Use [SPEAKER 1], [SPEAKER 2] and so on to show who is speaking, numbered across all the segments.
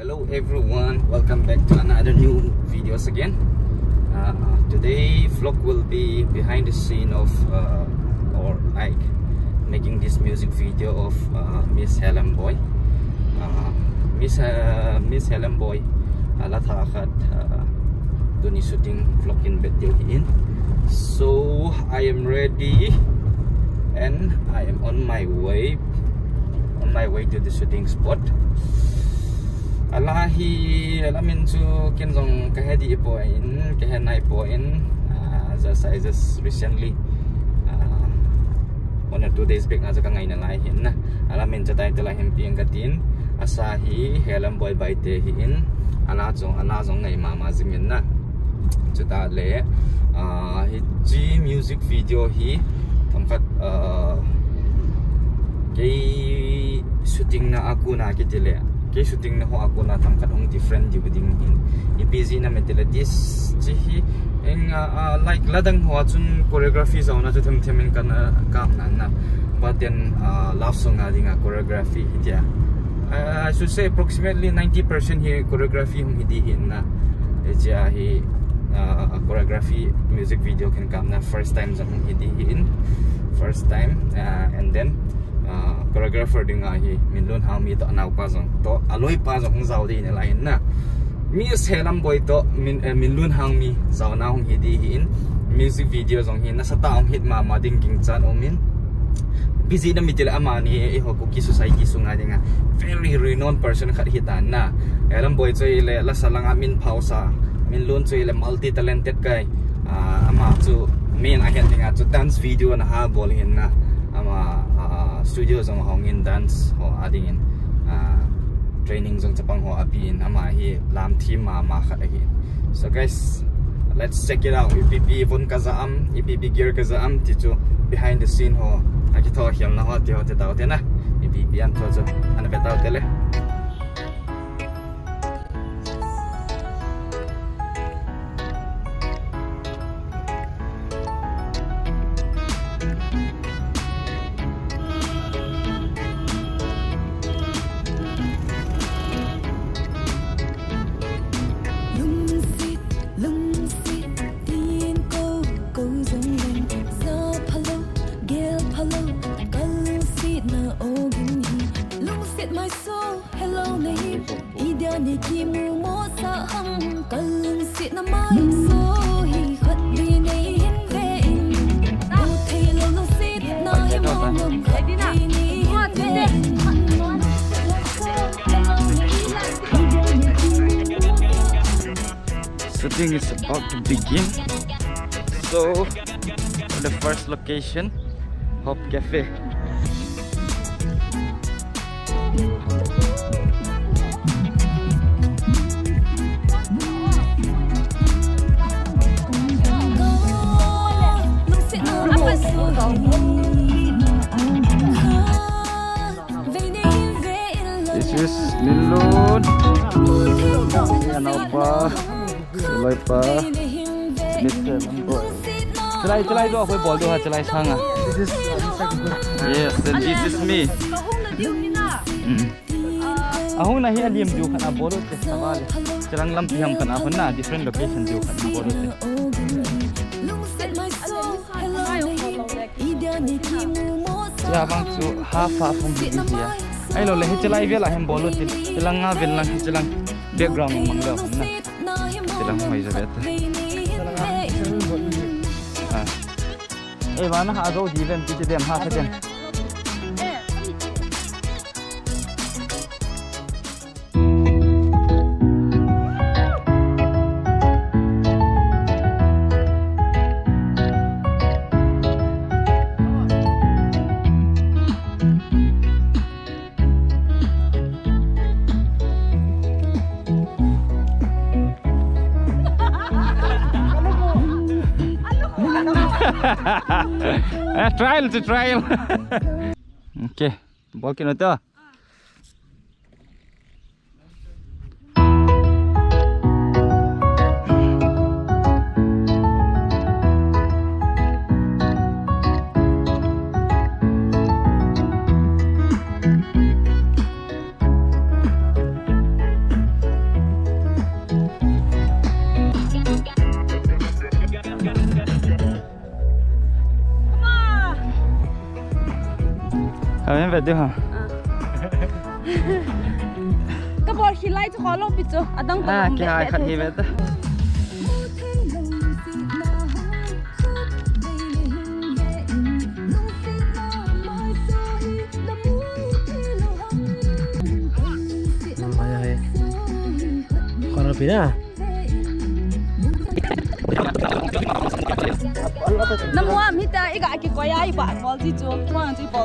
[SPEAKER 1] hello everyone. Welcome back to another new videos again. Uh, today vlog will be behind the scene of uh, or like making this music video of uh, miss Helamboi. Uh, miss uh, miss Helamboi ala tha khat doni shooting vlog in video in. So i am ready and i am on my way on my way to the shooting spot ala hi ala min chu ken jong ka hedi po in ka he nai po in uh, the just recently uh, one or two days back nga ka ngai na lai hin na ala min cha tai tala him piang ka tin asa hi helam boy bai te hi in ala jong ala jong ngai ma ma jimin na chu ta le uh, à, hi g music video hi tam khat ờ, cái shooting na aku na kitile cái shooting na ho ako na tham khat hong different di wedding in i busy na metela this chi hi. Eng uh, à, à, like ladang ho chun choreography zo na chu them them in kan ka nan na but then uh, love song à, na dinga choreography hitia uh, I should say approximately 90% here choreography hong hidi hin na eja hi uh, choreography music video can come na first time sa hong hidi hin first time uh, and then choreographer ding a hi min lun hang mi to nau pa zong to aloi pa zong zau di ne lain na mi selam boy to min min lun hang mi zau na hong hi di hin music video zong hin na sa taong hit ma ma ding king chan o min busy na mitil ama ni e ho ko ki society sunga dinga very renowned person khat hitan na elam boy choi le la salanga min pausa min lun choi le multi talented guy. Ama chu main a hian dinga chu dance video na ha bol hin na studio zong hong in dance ho ading in ah, training zong chapang ho api in, ama hi lam team ma ma khat hi. So guys, let's check it out. Ipp von kaza am ipp gear kaza am, ti chu behind the scene ho, aki tho hiam na ho, ti ho te taw te na. Ipp an tho chu, an be taw te le. Shooting is about to begin. So, the first location, Hop Cafe. This is Milun. Yan apa? Selai pa. Mr. Lamboy. Celai celai tu aku bol tu ha celai sanga.
[SPEAKER 2] This is
[SPEAKER 1] Yes, and this is me. Mm. Ahong nahi alim ju kana bolo te sawale. Celang lam piham kana ahon na different location ju kana bolo te. Ya bang su half half from the ya. Ai lo le he celai vela hem bolo te. Celang nga vel lang celang background ng mangga na. silang may sa bet. Ah. Eh, wala na ka agaw, Diven. Piti dem, ha sa. Trial to trial. okay, walking with her.
[SPEAKER 2] Kau boleh hilai tu kalau pizza, adang kau. Ah, kita akan hilai tu. Bina. Namuah mita, ika aku koyai pak, bolzi tu, tuan tu
[SPEAKER 3] bol.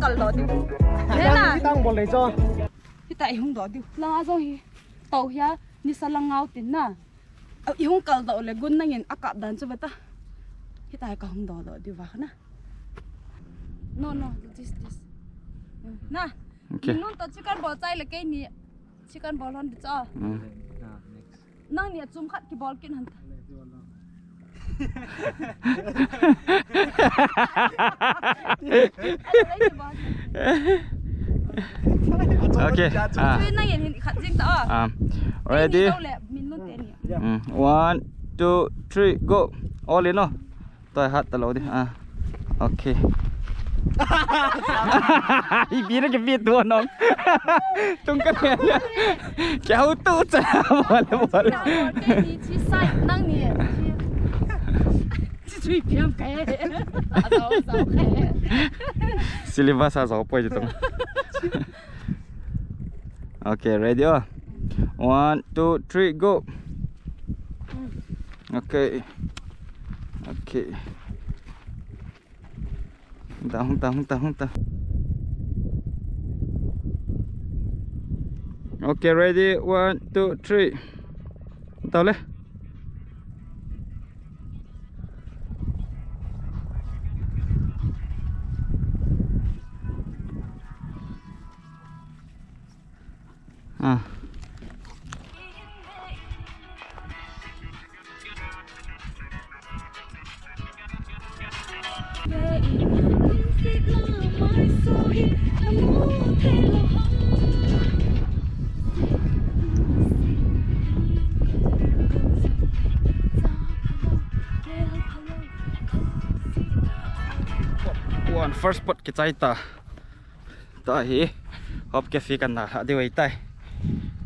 [SPEAKER 3] cả lợn thế
[SPEAKER 2] là đang bỏ lấy cho. Cái tại không đó đi là rồi. Tàu hia như sao lăng ngao tin nà. Ở không cả lợn là gun này ác cả đàn cho vậy ta. Cái tại cả không đó đó đi vào nè no no this this. Ừ.
[SPEAKER 1] Nà okay. nó tao
[SPEAKER 2] chỉ cần bỏ chạy là cái này chỉ cần bỏ lon đi
[SPEAKER 1] cho. Ừ.
[SPEAKER 2] Năng nhiệt zoom khát cái ball kia hẳn ta.
[SPEAKER 1] โอเค อ่า
[SPEAKER 2] ช่วยนางเห็นขัดจริงต่อ
[SPEAKER 1] อ่า ready
[SPEAKER 2] แหละมินนุ่นเตนี่
[SPEAKER 1] อืม one two three go all in เนาะต่อยหัดตลอดดิ อ่า โอเค อีบีน่าจะบีตัวน้ 水平开，啥啥开，稀里巴啥啥破就懂。Okay, lah, ready? Lah? One, two, three, go. Okay, okay. Down, down, down, down. Okay, ready? One, two, three. Tahu leh? Ah. first spot kita itu hi hop ke fikan dah ada wei tai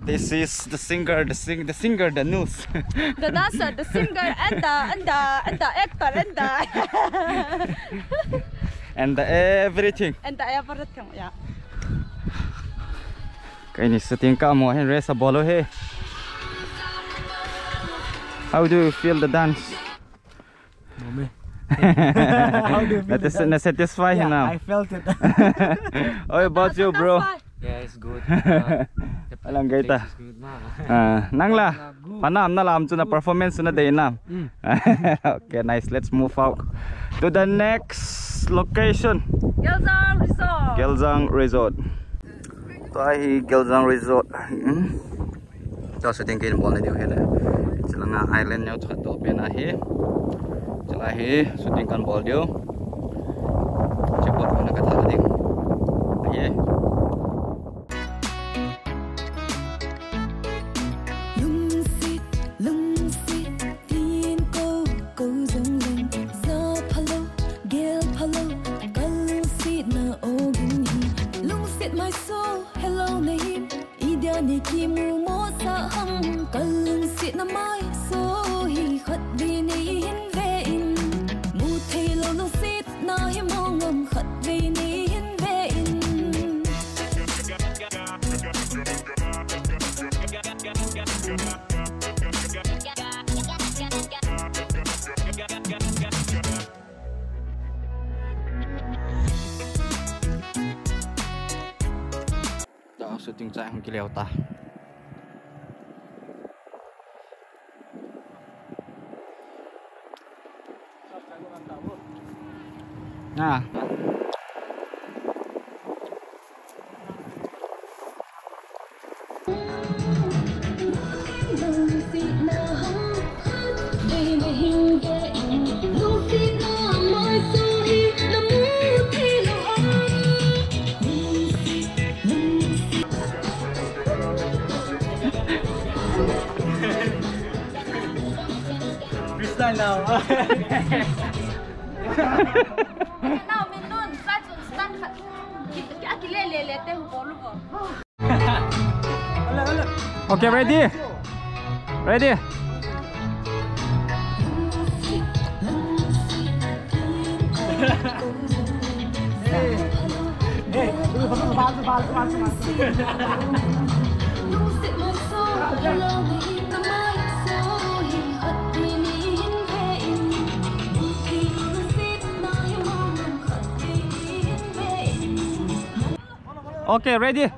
[SPEAKER 1] this is the singer the sing the singer the news.
[SPEAKER 2] The dancer the singer and the and the and the actor and the
[SPEAKER 1] and the everything.
[SPEAKER 2] And the everything yeah.
[SPEAKER 1] Cái này sự tiếng ca mùa hay race a bolo hey. How do you feel the dance?
[SPEAKER 3] Mame.
[SPEAKER 1] how
[SPEAKER 3] do you feel
[SPEAKER 1] that is
[SPEAKER 3] the
[SPEAKER 1] na satisfy
[SPEAKER 3] Yeah,
[SPEAKER 1] now.
[SPEAKER 3] I felt it.
[SPEAKER 1] How about you bro?
[SPEAKER 4] Yeah, it's good. Uh,
[SPEAKER 1] alang gaita nang la panam na lam chuna performance na dei
[SPEAKER 3] nam
[SPEAKER 1] okay nice. Let's move out to the next location.
[SPEAKER 2] Gelzang resort.
[SPEAKER 1] Gelzang resort. To ai gelzang resort. To se ding gen bon dei hela chalanga island ne chha to pe na hi chala hi shooting kan bol dio chepot ona kata ding
[SPEAKER 5] Aye. Hello name idea ni ki mu mo sa ham lung si na mai so hi khat vi ni hin ve in mu thei lo lung xịt na hi mo
[SPEAKER 1] sự tình trạng cái lèo tải à.
[SPEAKER 3] Freestyle now.
[SPEAKER 2] nào mình luôn ra chỗ stand khẩn cái cái lê lê lê tên của lúc rồi
[SPEAKER 1] okay ready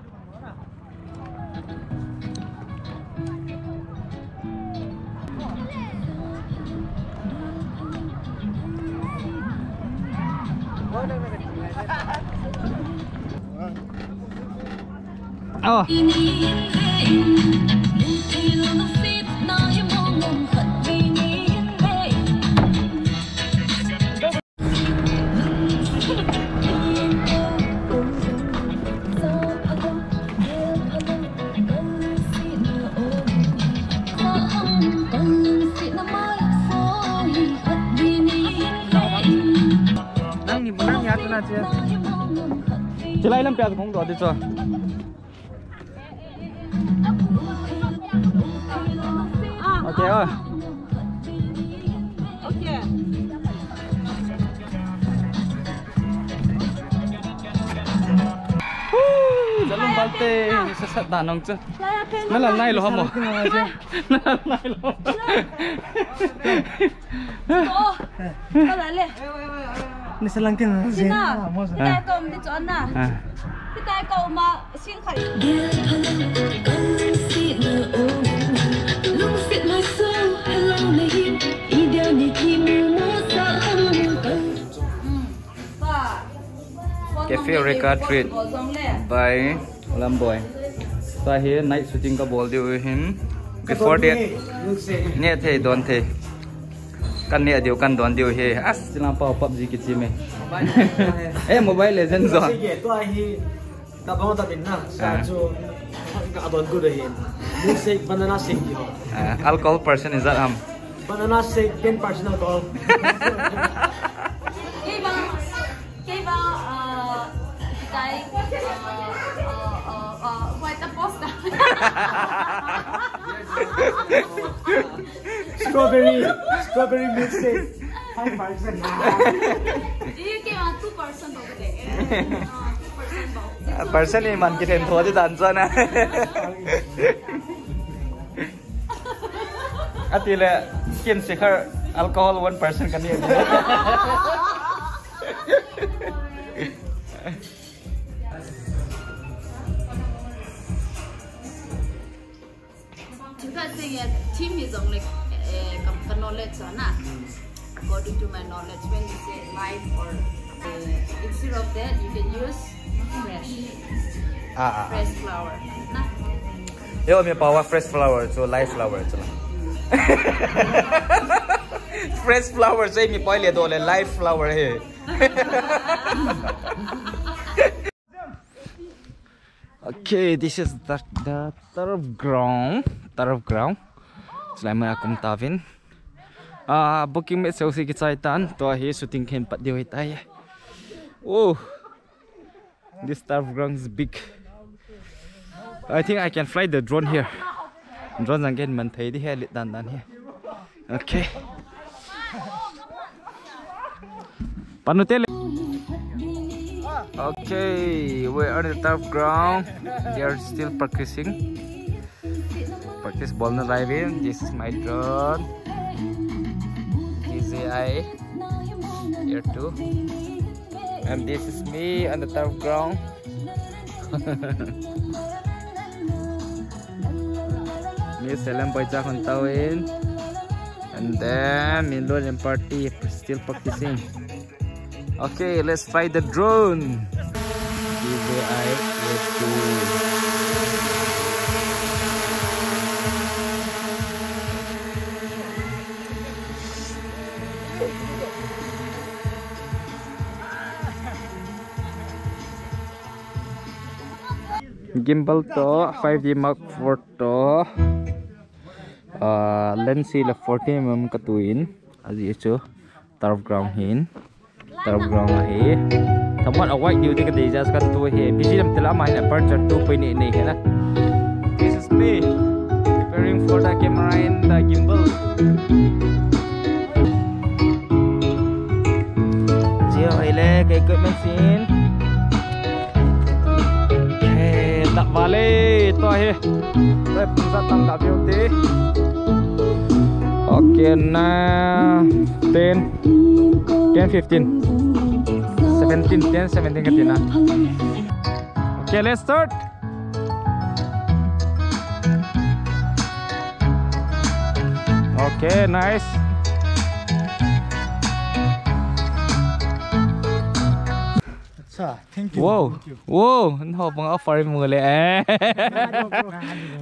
[SPEAKER 1] Oh. hát thế nào chưa chị lấy làm bè không đỏ đi cho ờ,
[SPEAKER 2] ok
[SPEAKER 1] ơi Jalung okay. balte sa sa danong cha. Nalang nai lo mo. Nalang nai lo.
[SPEAKER 3] Oh. Kalale. 你是
[SPEAKER 2] 冷静是呐，你带狗你
[SPEAKER 1] 转
[SPEAKER 2] 呐，你带狗嘛心开。
[SPEAKER 1] Cafe
[SPEAKER 2] à. Record Treat
[SPEAKER 1] by Lamboy. So here night shooting ka ball diu hin before that. Ne thế, don't thế căn này điều căn đoán điều hề as làm pao bọc gì cái gì mày.
[SPEAKER 3] Em mobile legend rồi. tập bao tập na sao cả đoán cứ đấy music banana shake rồi
[SPEAKER 1] à, alcohol person is that am
[SPEAKER 3] banana shake ten person
[SPEAKER 2] alcohol. Ờ, cái vào cái vào cái quay tập post
[SPEAKER 3] Strawberry, strawberry milkshake 5%.
[SPEAKER 2] ý cái mà two percent bảo cái đấy two percent bảo
[SPEAKER 1] person ni man kiten tho di dan cha na. Atile kin sikhar alcohol 1% kan ni.
[SPEAKER 2] chúng ta say team is only knowledge na according to my knowledge when you say live or uh, instead of that you can use fresh
[SPEAKER 1] Ah.
[SPEAKER 2] fresh flour na
[SPEAKER 1] Yo mi pawa fresh flower so live flower chula. fresh flower say mi le do le live flower he. okay, this is the the turf ground, turf ground. Selain mana akum tavin. Ah, booking met Chelsea kita tan, to hi shooting camp pat dio hitai. Oh, this turf ground is big. I think I can fly the drone here. Drone again man thấy đi he lit dan dan here. Okay. Panutele. Okay, we are on the turf ground. They are still practicing. Practice ball in. This is my drone. DJI here too. And this is me on the turf ground. Me Selam Paisa Kontawin. And then Minlun and party still practicing. Okay, let's fly the drone. Let's go. Gimbal to 5D Mark IV to. Uh, lens sila 40 mm katuin. Azi icho taraf ground hin. Taraf ground ahi thamot a white duty ka dejas kan tu he. Bisi lam tela mai aperture 2.8 nei hena this is me preparing for the camera and the gimbal Bale, itu ahi. Saya pusat tangga beauty. Okay, na, ten, ten fifteen, seventeen, ten seventeen katina. Ah? Okay, let's start. Okay, nice.
[SPEAKER 3] Thank you.
[SPEAKER 1] Wow,
[SPEAKER 3] Thank you.
[SPEAKER 1] wow, no pang offer mo eh.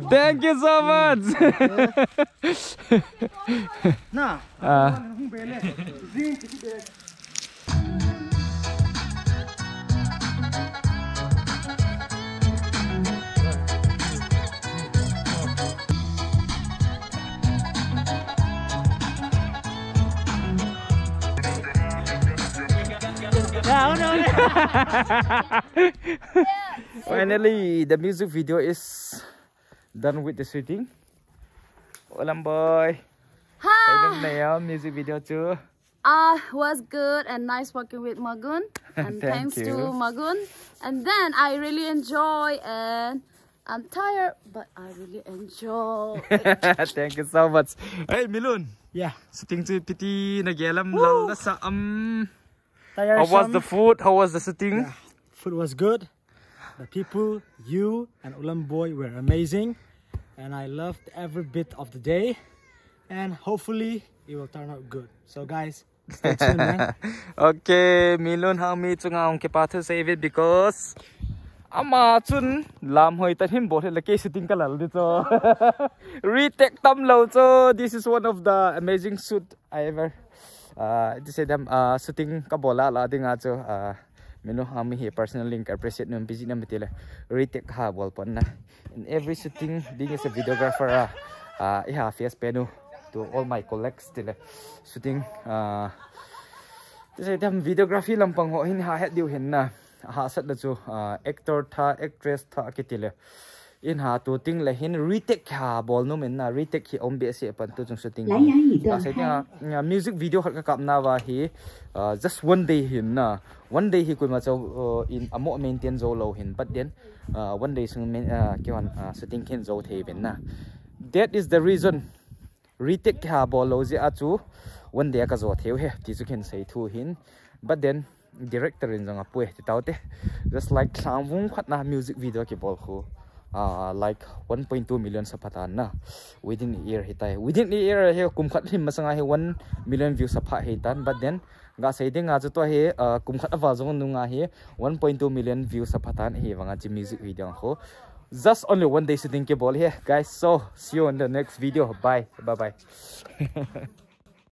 [SPEAKER 1] Thank you so much. Ah. Finally, the music video is done with the shooting. Walang boy. Kailan na yan, music video too.
[SPEAKER 2] Ah, was good and nice working with Magun. And
[SPEAKER 1] Thank
[SPEAKER 2] thanks to. Magun. And then I really enjoy and I'm tired, but I really enjoy.
[SPEAKER 1] Thank you so much. Hey, Milun.
[SPEAKER 3] yeah.
[SPEAKER 1] Shooting to piti nagyalam lang na sa um.
[SPEAKER 3] Tiresome.
[SPEAKER 1] How was the food? How was the sitting?
[SPEAKER 3] Yeah. Food was good. The people, you and Ulam Boy were amazing. And I loved every bit of the day. And hopefully it will turn out good. So guys, stay tuned, man.
[SPEAKER 1] Okay, Milun how me chung ang kipathe save it because ama chun lam hoi ta him bot la ke shooting kalal di cho retake tam lo cho this is one of the amazing shoot I ever uh this is them uh shooting ka bola la dinga cho uh menu uh, ami he personal link appreciate num busy nam tele retake ha bol pon na. In every shooting being as a videographer uh, uh i have face penu to all my colleagues tele shooting uh Kasi tam videography lampang ho hin ha het diu hin na. Ha sat la chu uh, actor tha actress tha kitile in ha tu ting la hin retake ha bol no men na retake hi om be se pan tu chung shooting ka sai ta music video hat ka kap na wa hi ah, just one day hin na. One day hi ko ma chau uh, in amo maintain zo lo hin but then ah, one day sung men ke wan shooting ken zo the ben na. That is the reason retake ha bol lo je a chu one day ka zo theu he ti chu ken sei thu hin. But then director in janga pue ti taute just like samung khat na music video ki bol khu uh, like 1.2 million sa patan na within a year hitai within a year he kum khat him masanga he 1 million view sa pha hitan but then nga sei ding nga to he uh, kum khat awa zong nunga he 1.2 million view sa patan he wanga chi music video ho just only one day sitting ke bol here guys so see you in the next video. Bye. Bye bye